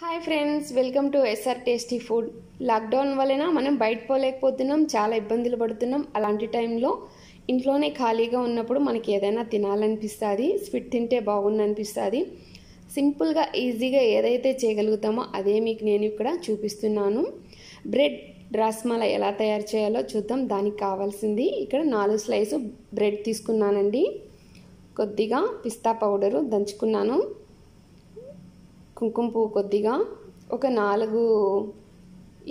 Hi friends welcome to S R tasty food. Lockdown వలన మనం బయట పోలేకపోతున్నాం చాలా ఇబ్బందులు పడుతున్నాం. అలాంటి టైంలో ఇంట్లోనే ఖాళీగా ఉన్నప్పుడు మనకి ఏదైనా తినాలనిపిస్తుంది స్వీట్ తింటే బాగుంది అనిపిస్తుంది సింపుల్గా ఈజీగా ఏదైతే చేయగలుగుతామో అదే మీకు నేను ఇక్కడ చూపిస్తున్నాను. బ్రెడ్ రస్మలై ఎలా తయారు చేయాలో చూద్దాం. దానికి కావాల్సింది ఇక్కడ నాలుగు స్లైసు బ్రెడ్ తీసుకున్నానండి. కొద్దిగా పిస్తా పౌడరు దంచుకున్నాను. కుంకుమ పువ్వు కొద్దిగా ఒక నాలుగు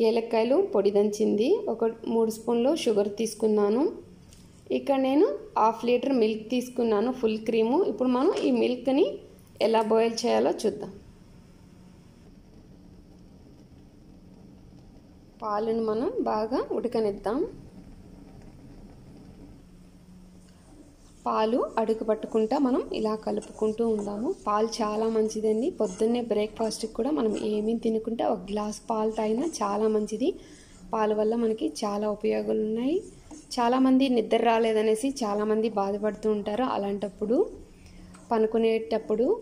ఏలక్కాయలు పొడి దంచింది. ఒక మూడు స్పూన్లు షుగర్ తీసుకున్నాను. ఇక్కడ నేను హాఫ్ లీటర్ మిల్క్ తీసుకున్నాను ఫుల్ క్రీము. ఇప్పుడు మనం ఈ మిల్క్ని ఎలా బాయిల్ చేయాలో చూద్దాం. పాలను మనం బాగా ఉడకనిద్దాం. పాలు అడుగు పట్టుకుంటా మనం ఇలా కలుపుకుంటూ ఉందాము. పాలు చాలా మంచిదండి. పొద్దున్నే బ్రేక్ఫాస్ట్కి కూడా మనం ఏమీ తినుకుంటే ఒక గ్లాస్ పాలు తాగినా చాలా మంచిది. పాల వల్ల మనకి చాలా ఉపయోగాలు ఉన్నాయి. చాలామంది నిద్ర రాలేదనేసి చాలామంది బాధపడుతూ ఉంటారు అలాంటప్పుడు. పనుకునేటప్పుడు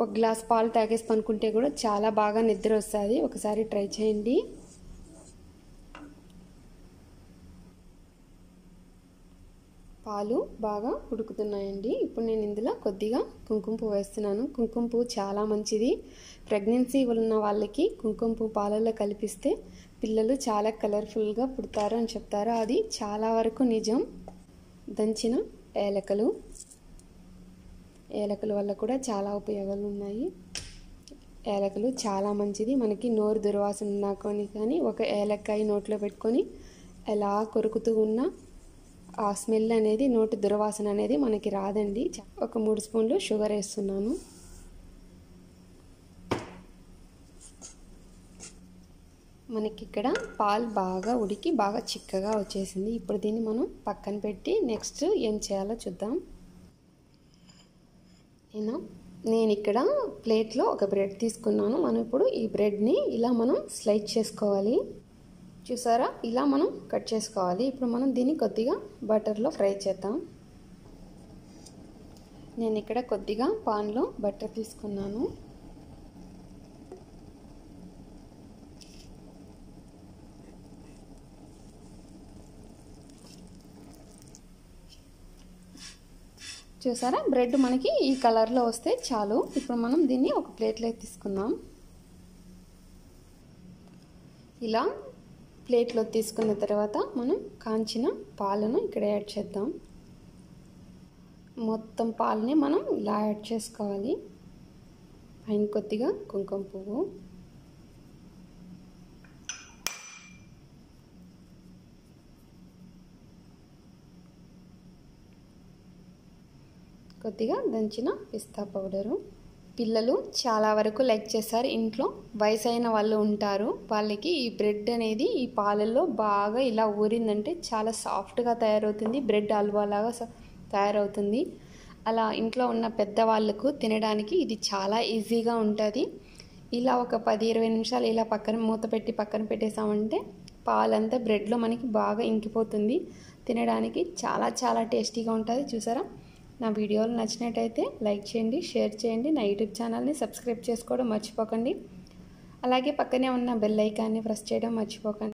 ఒక గ్లాస్ పాలు తాగేసి పనుకుంటే కూడా చాలా బాగా నిద్ర వస్తుంది. ఒకసారి ట్రై చేయండి. పాలు బాగా ఉడుకుతున్నాయండి. ఇప్పుడు నేను ఇందులో కొద్దిగా కుంకుమ పువ్వు వేస్తున్నాను. కుంకుమ పువ్వు చాలా మంచిది. ప్రెగ్నెన్సీ ఉన్న వాళ్ళకి కుంకుమ పువ్వు పాలల్లో కలిపిస్తే పిల్లలు చాలా కలర్ఫుల్గా పుడతారు అని చెప్తారు. అది చాలా వరకు నిజం. దంచిన ఏలకలు. ఏలకల వల్ల కూడా చాలా ఉపయోగాలు ఉన్నాయి. ఏలకలు చాలా మంచిది. మనకి నోరు దుర్వాసన ఉన్నా కానీ కానీ ఒక ఏలక్కాయ నోట్లో పెట్టుకొని ఎలా కొరుకుతూ ఉన్నా ఆ స్మెల్ అనేది నోటి దుర్వాసన అనేది మనకి రాదండి. ఒక మూడు స్పూన్లు షుగర్ వేస్తున్నాను. మనకి ఇక్కడ పాలు బాగా ఉడికి బాగా చిక్కగా వచ్చేసింది. ఇప్పుడు దీన్ని మనం పక్కన పెట్టి నెక్స్ట్ ఏం చేయాలో చూద్దాం. నేను నేను ఇక్కడ ప్లేట్లో ఒక బ్రెడ్ తీసుకున్నాను. మనం ఇప్పుడు ఈ బ్రెడ్ని ఇలా మనం స్లైడ్ చేసుకోవాలి. చూసారా? ఇలా మనం కట్ చేసుకోవాలి. ఇప్పుడు మనం దీన్ని కొద్దిగా బటర్లో ఫ్రై చేద్దాం. నేను ఇక్కడ కొద్దిగా పాన్లో బటర్ తీసుకున్నాను. చూసారా? బ్రెడ్ మనకి ఈ కలర్లో వస్తే చాలు. ఇప్పుడు మనం దీన్ని ఒక ప్లేట్లో తీసుకుందాం. ఇలా ప్లేట్లో తీసుకున్న తర్వాత మనం కాంచిన పాలను ఇక్కడ యాడ్ చేద్దాం. మొత్తం పాలని మనం ఇలా యాడ్ చేసుకోవాలి. పైన కొద్దిగా కుంకుమ పువ్వు. కొద్దిగా దంచిన పిస్తా పౌడరు. పిల్లలు చాలా వరకు లైక్ చేస్తారు. ఇంట్లో వయసు అయిన వాళ్ళు ఉంటారు. వాళ్ళకి ఈ బ్రెడ్ అనేది ఈ పాలల్లో బాగా ఇలా ఊరిందంటే చాలా సాఫ్ట్గా తయారవుతుంది. బ్రెడ్ హల్వా లాగా తయారవుతుంది. అలా ఇంట్లో ఉన్న పెద్దవాళ్ళకు తినడానికి ఇది చాలా ఈజీగా ఉంటుంది. ఇలా ఒక పది ఇరవై నిమిషాలు ఇలా పక్కన మూత పెట్టి పక్కన పెట్టేసామంటే పాలంతా బ్రెడ్లో మనకి బాగా ఇంకిపోతుంది. తినడానికి చాలా చాలా టేస్టీగా ఉంటుంది. చూసారా? నా వీడియోలు నచ్చినట్టయితే లైక్ చేయండి షేర్ చేయండి. నా యూట్యూబ్ ఛానల్ని సబ్స్క్రైబ్ చేసుకోవడం మర్చిపోకండి. అలాగే పక్కనే ఉన్న బెల్ ఐకాన్ని ప్రెస్ చేయడం మర్చిపోకండి.